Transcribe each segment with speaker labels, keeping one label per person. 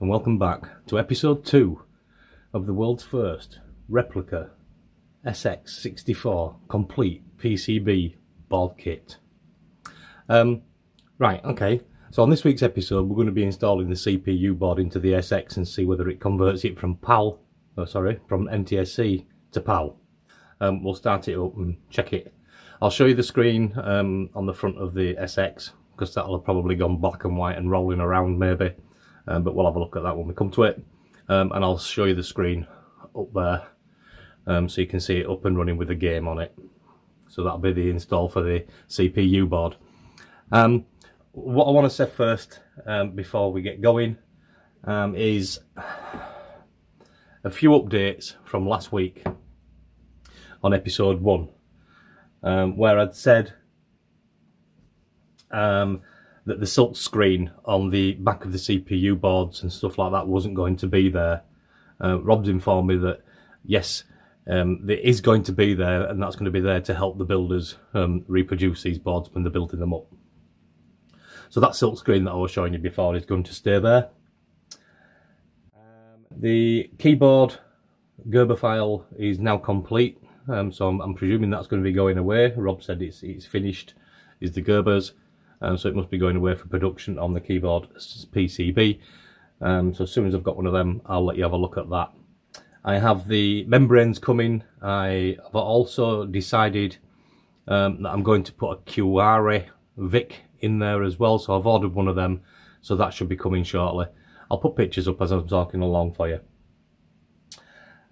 Speaker 1: And welcome back to episode 2 of the world's first replica SX64 complete PCB board kit. Um, right, okay, so on this week's episode we're going to be installing the CPU board into the SX and see whether it converts it from PAL, oh, sorry, from NTSC to PAL. Um, we'll start it up and check it. I'll show you the screen um, on the front of the SX because that'll have probably gone black and white and rolling around maybe um, but we'll have a look at that when we come to it. Um, and I'll show you the screen up there um, so you can see it up and running with a game on it. So that'll be the install for the CPU board. Um, what I want to say first um, before we get going um, is a few updates from last week on episode one. Where I'd said um, that the silk screen on the back of the CPU boards and stuff like that wasn't going to be there. Uh, Rob's informed me that yes, um, it is going to be there and that's going to be there to help the builders um, reproduce these boards when they're building them up. So that silk screen that I was showing you before is going to stay there. Um, the keyboard Gerber file is now complete, um, so I'm, I'm, presuming that's going to be going away. Rob said it's, it's finished, is the Gerbers um, so it must be going away for production on the keyboard PCB. Um, so as soon as I've got one of them, I'll let you have a look at that. I have the membranes coming. I have also decided um, that I'm going to put a Kawari Vic in there as well. So I've ordered one of them. So that should be coming shortly. I'll put pictures up as I'm talking along for you.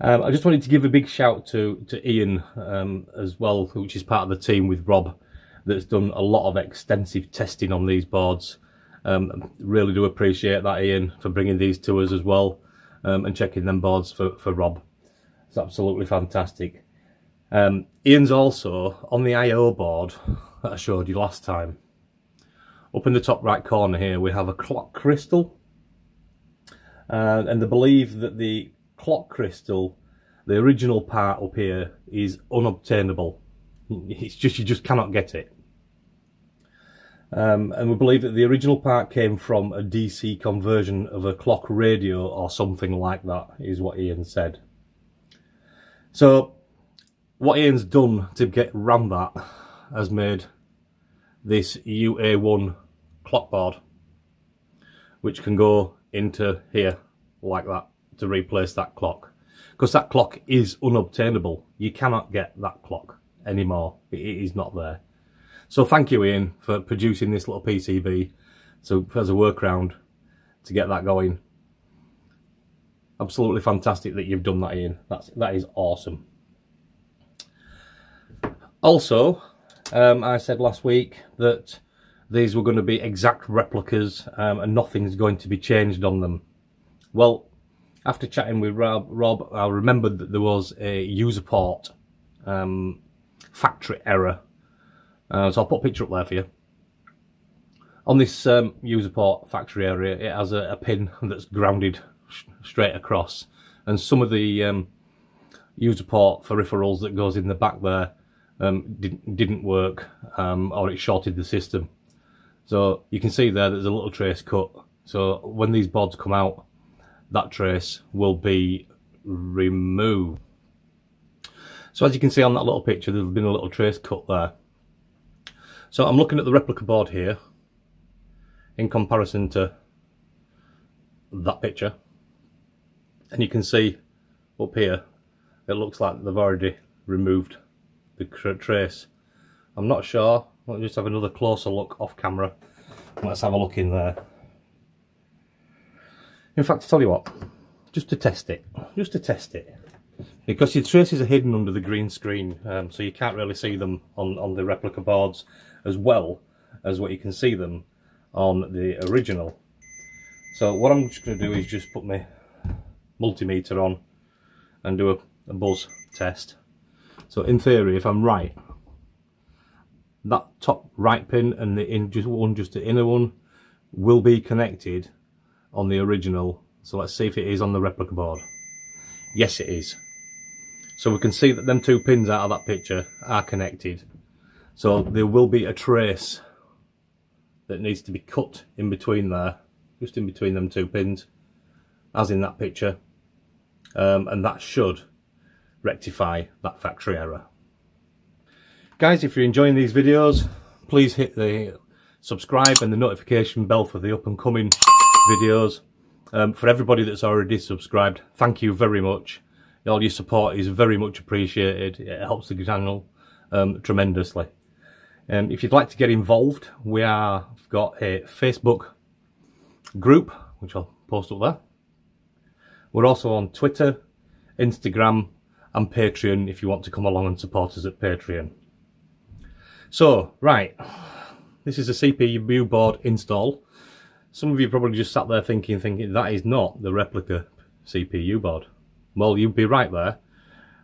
Speaker 1: Um, I just wanted to give a big shout to, to Ian um, as well, which is part of the team with Rob that's done a lot of extensive testing on these boards. Um, really do appreciate that, Ian, for bringing these to us as well um, and checking them boards for, for Rob. It's absolutely fantastic. Um, Ian's also on the I.O. board that I showed you last time. Up in the top right corner here, we have a clock crystal. Uh, and they believe that the clock crystal, the original part up here, is unobtainable. It's just, you just cannot get it. Um, and we believe that the original part came from a DC conversion of a clock radio or something like that, is what Ian said. So, what Ian's done to get around that has made this UA1 clock board, which can go into here like that to replace that clock. Because that clock is unobtainable. You cannot get that clock anymore. It is not there. So thank you, Ian, for producing this little PCB. So as a workaround to get that going. Absolutely fantastic that you've done that, Ian. That's that is awesome. Also, um, I said last week that these were going to be exact replicas um, and nothing's going to be changed on them. Well, after chatting with Rob, Rob I remembered that there was a user port um, factory error uh, so I'll put a picture up there for you. On this um, user port factory area, it has a, a pin that's grounded straight across. And some of the um, user port peripherals that goes in the back there um, didn't, didn't work um, or it shorted the system. So you can see there there's a little trace cut. So when these boards come out, that trace will be removed. So as you can see on that little picture, there's been a little trace cut there. So I'm looking at the replica board here in comparison to that picture and you can see up here it looks like they've already removed the trace. I'm not sure, let's just have another closer look off camera. Let's have a look in there. In fact, I tell you what, just to test it, just to test it, because your traces are hidden under the green screen, um, so you can't really see them on, on the replica boards as well as what you can see them on the original. So what I'm just going to do is just put my multimeter on and do a, a buzz test. So in theory, if I'm right, that top right pin and the in just one, just the inner one, will be connected on the original. So let's see if it is on the replica board. Yes, it is. So we can see that them two pins out of that picture are connected so there will be a trace that needs to be cut in between there, just in between them two pins. as in that picture um, and that should rectify that factory error. Guys, if you're enjoying these videos, please hit the subscribe and the notification bell for the up and coming videos. Um, for everybody that's already subscribed, thank you very much. All your support is very much appreciated. It helps the channel um, tremendously. Um, if you'd like to get involved, we have got a Facebook group, which I'll post up there. We're also on Twitter, Instagram and Patreon if you want to come along and support us at Patreon. So, right, this is a CPU board install. Some of you probably just sat there thinking, thinking that is not the replica CPU board. Well, you'd be right there.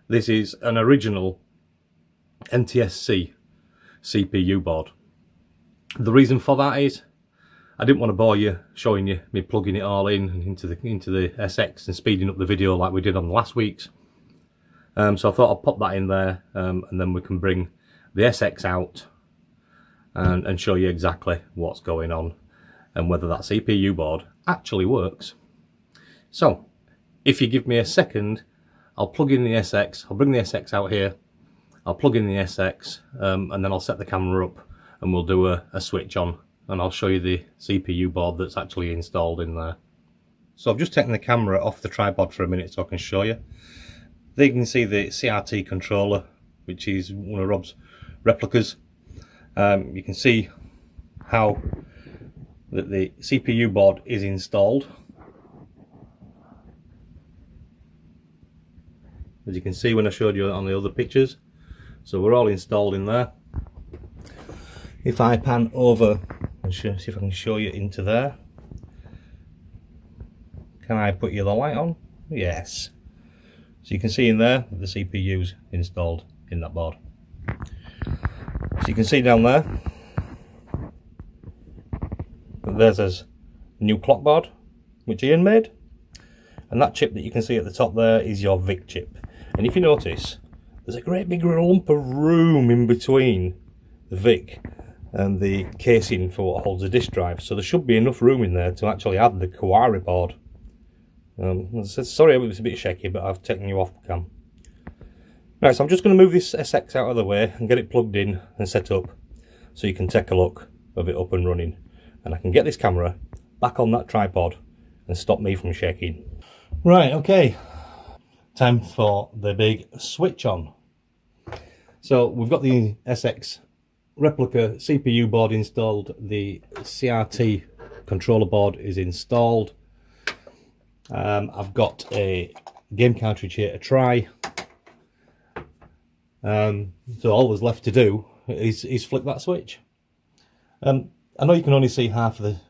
Speaker 1: This is an original NTSC CPU board. The reason for that is I didn't want to bore you showing you me plugging it all in into the into the SX and speeding up the video like we did on last week's. Um, so I thought I'd pop that in there um, and then we can bring the SX out and, and show you exactly what's going on and whether that CPU board actually works. So if you give me a second, I'll plug in the SX, I'll bring the SX out here, I'll plug in the SX um, and then I'll set the camera up and we'll do a, a switch on and I'll show you the CPU board that's actually installed in there. So I've just taken the camera off the tripod for a minute so I can show you. There you can see the CRT controller, which is one of Rob's replicas. Um, you can see how that the CPU board is installed. As you can see when I showed you on the other pictures. So we're all installed in there. If I pan over and see if I can show you into there. Can I put you the light on? Yes. So you can see in there the CPU's installed in that board. So you can see down there there's a new clock board which Ian made and that chip that you can see at the top there is your VIC chip and if you notice there's a great big lump of room in between the VIC and the casing for what holds the disk drive. So there should be enough room in there to actually add the Kawari board. Um, sorry it was a bit shaky, but I've taken you off cam. Right, so I'm just going to move this SX out of the way and get it plugged in and set up so you can take a look of it up and running. And I can get this camera back on that tripod and stop me from shaking. Right, okay. Time for the big switch on. So we've got the SX replica CPU board installed, the CRT controller board is installed. Um, I've got a game cartridge here to try. Um, so all there's left to do is, is flick that switch. Um, I know you can only see half of the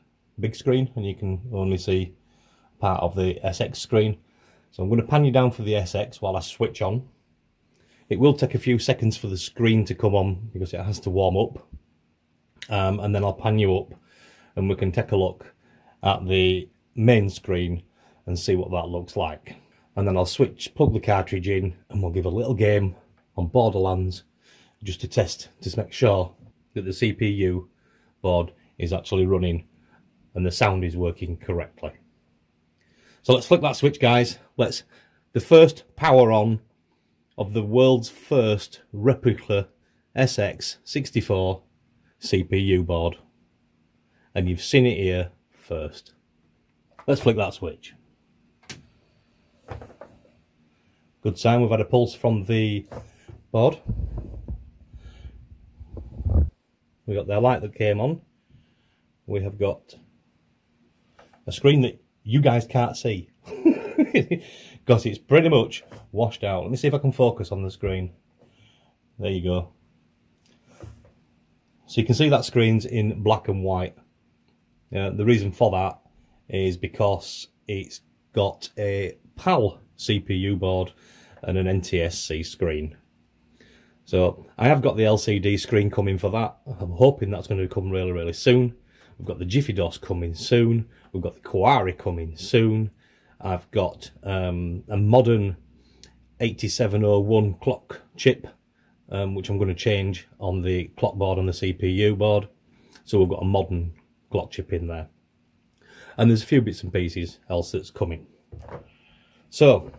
Speaker 1: big screen and you can only see part of the SX screen. So I'm going to pan you down for the SX while I switch on. It will take a few seconds for the screen to come on because it has to warm up. Um, and then I'll pan you up and we can take a look at the main screen and see what that looks like. And then I'll switch, plug the cartridge in and we'll give a little game on Borderlands just to test, to make sure that the CPU board is actually running and the sound is working correctly. So let's flick that switch guys. Let's, the first power on of the world's first replica SX64 CPU board. And you've seen it here first. Let's flick that switch. Good sign, we've had a pulse from the board. We got the light that came on. We have got a screen that you guys can't see. because it's pretty much washed out. Let me see if I can focus on the screen. There you go. So you can see that screen's in black and white. Uh, the reason for that is because it's got a PAL CPU board and an NTSC screen. So I have got the LCD screen coming for that. I'm hoping that's going to come really, really soon. We've got the Jiffy DOS coming soon. We've got the Kawari coming soon. I've got um, a modern 8701 clock chip, um, which I'm going to change on the clock board on the CPU board. So we've got a modern clock chip in there. And there's a few bits and pieces else that's coming. So,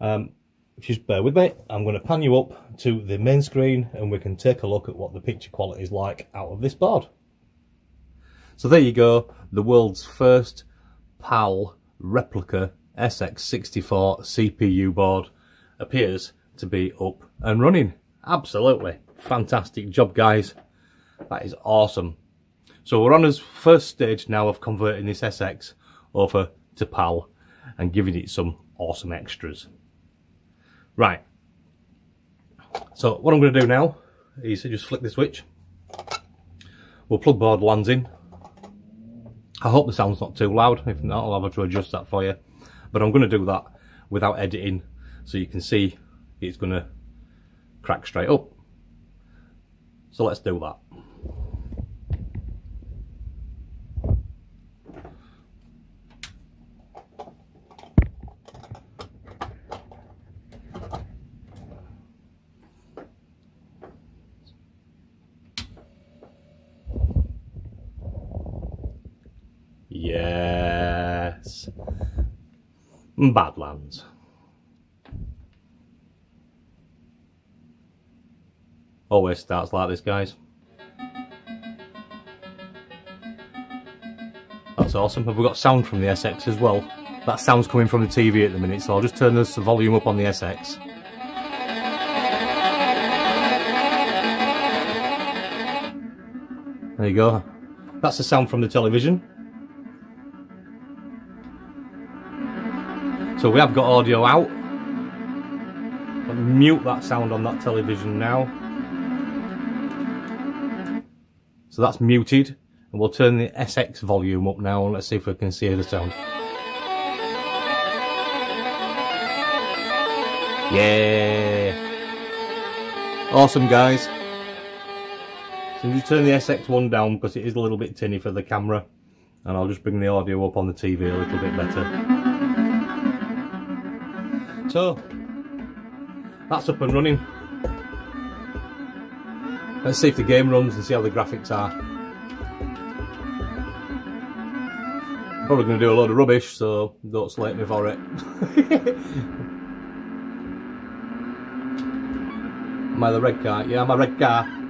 Speaker 1: um, just bear with me, I'm going to pan you up to the main screen and we can take a look at what the picture quality is like out of this board. So there you go, the world's first PAL replica SX64 CPU board appears to be up and running. Absolutely fantastic job guys. That is awesome. So we're on his first stage now of converting this SX over to PAL and giving it some awesome extras. Right. So what I'm going to do now is just flick the switch. We'll plug Borderlands in. I hope the sound's not too loud. If not, I'll have to adjust that for you. But I'm going to do that without editing so you can see it's going to crack straight up. So let's do that. Yes. Badlands. Always starts like this, guys. That's awesome. Have we got sound from the SX as well? That sound's coming from the TV at the minute, so I'll just turn this volume up on the SX. There you go. That's the sound from the television. So we have got audio out. Mute that sound on that television now. So that's muted. And we'll turn the SX volume up now and let's see if we can see the sound. Yeah. Awesome guys. So just turn the SX one down because it is a little bit tinny for the camera. And I'll just bring the audio up on the TV a little bit better. So, that's up and running. Let's see if the game runs and see how the graphics are. Probably going to do a load of rubbish, so don't slate me for it. Am I the red car? Yeah, I'm a red car.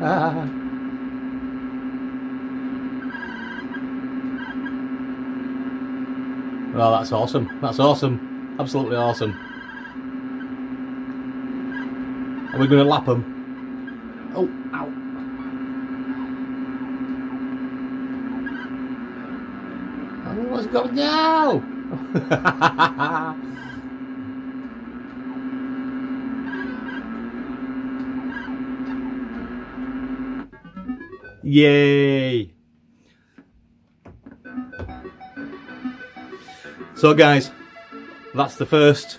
Speaker 1: Well, that's awesome. That's awesome. Absolutely awesome. Are we going to lap them? Oh, ow. Oh, what's going now? Yay! So guys, that's the first.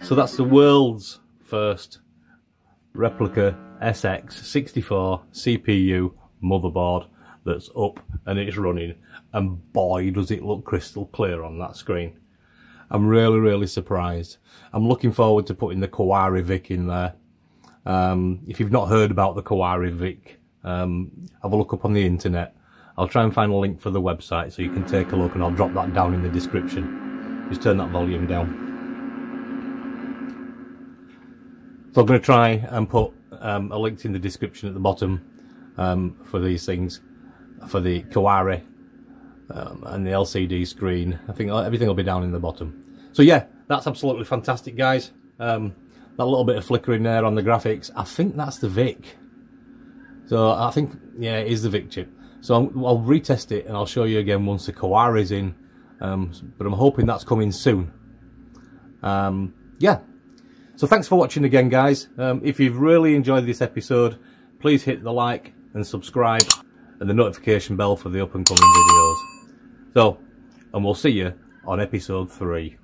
Speaker 1: So that's the world's first replica SX64 CPU motherboard that's up and it's running and boy does it look crystal clear on that screen. I'm really really surprised. I'm looking forward to putting the Kawari VIC in there um, if you've not heard about the Kawari Vic, um, have a look up on the internet. I'll try and find a link for the website so you can take a look and I'll drop that down in the description. Just turn that volume down. So I'm going to try and put um, a link in the description at the bottom um, for these things, for the Kawari um, and the LCD screen. I think everything will be down in the bottom. So yeah, that's absolutely fantastic, guys. Um, that little bit of flickering there on the graphics, I think that's the VIC. So I think, yeah, it is the VIC chip. So I'll, I'll retest it and I'll show you again once the Kawari is in. Um, but I'm hoping that's coming soon. Um, yeah. So thanks for watching again, guys. Um, if you've really enjoyed this episode, please hit the like and subscribe and the notification bell for the up and coming videos. So, and we'll see you on episode 3.